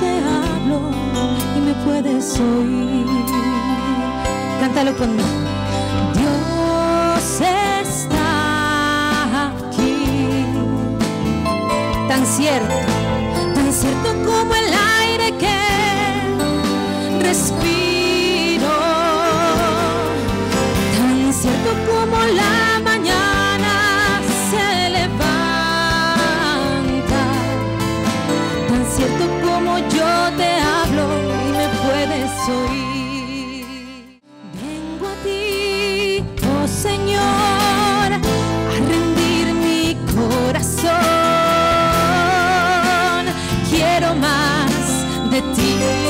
te hablo y me puedes oír. Cántalo conmigo. Dios está aquí tan cierto, tan cierto como el aire que respiro, tan cierto como la oír. Vengo a ti, oh Señor, a rendir mi corazón. Quiero más de ti.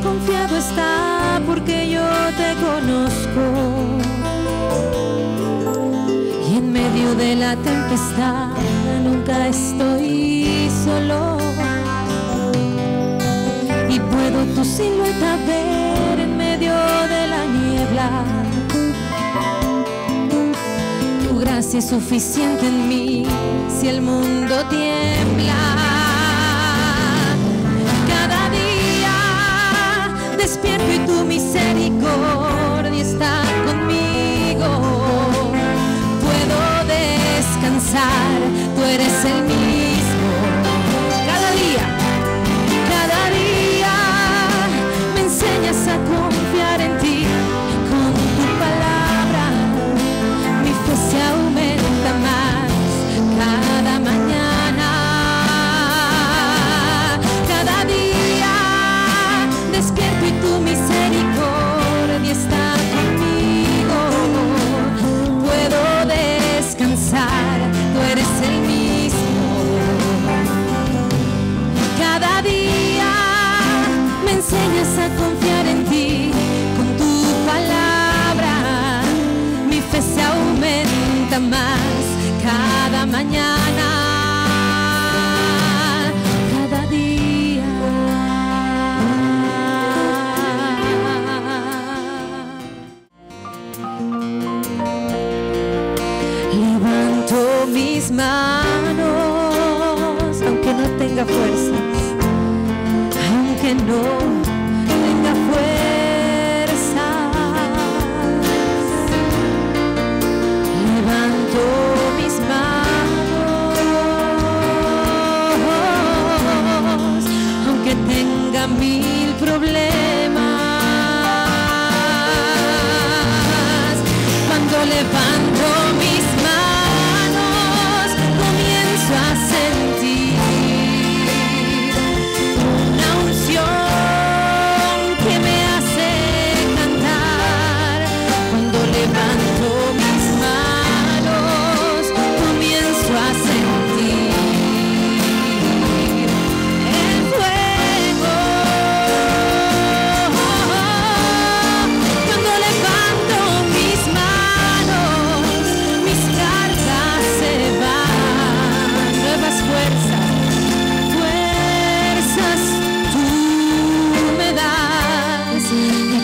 Confiado está porque yo te conozco. Y en medio de la tempestad nunca estoy solo. Y puedo tu silueta ver en medio de la niebla. Tu gracia es suficiente en mí si el mundo tiembla.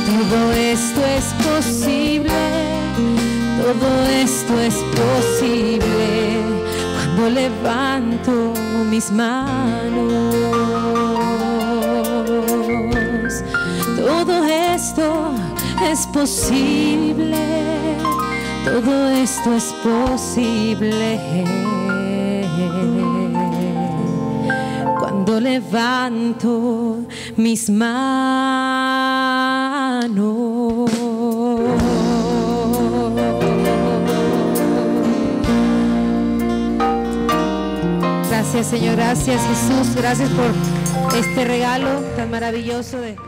Todo esto es posible, todo esto es posible cuando levanto mis manos. Todo esto es posible todo esto es posible. Cuando levanto mis manos. Gracias Señor, gracias Jesús, gracias por este regalo tan maravilloso de...